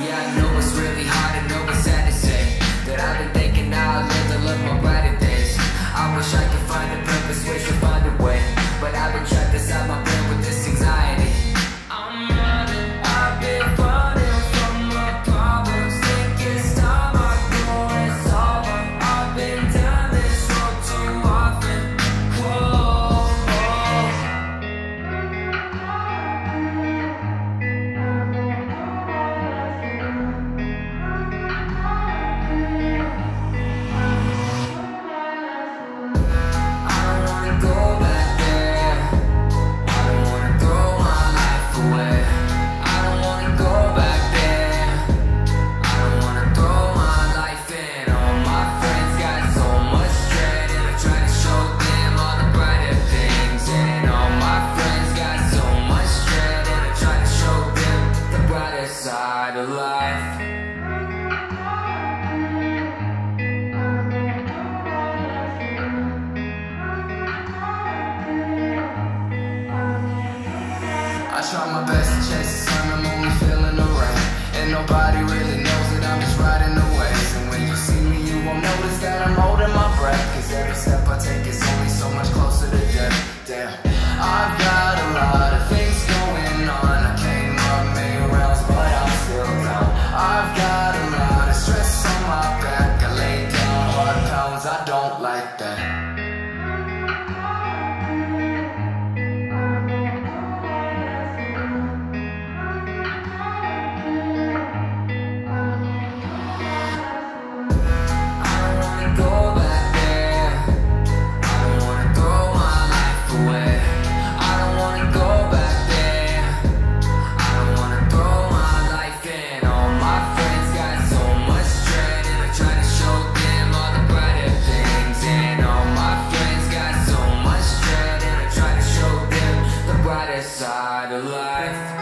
Yeah, I know it's really hard, I know it's sad to say. side of life. I try my best to chase the sun, I'm only feeling alright. And nobody really knows life.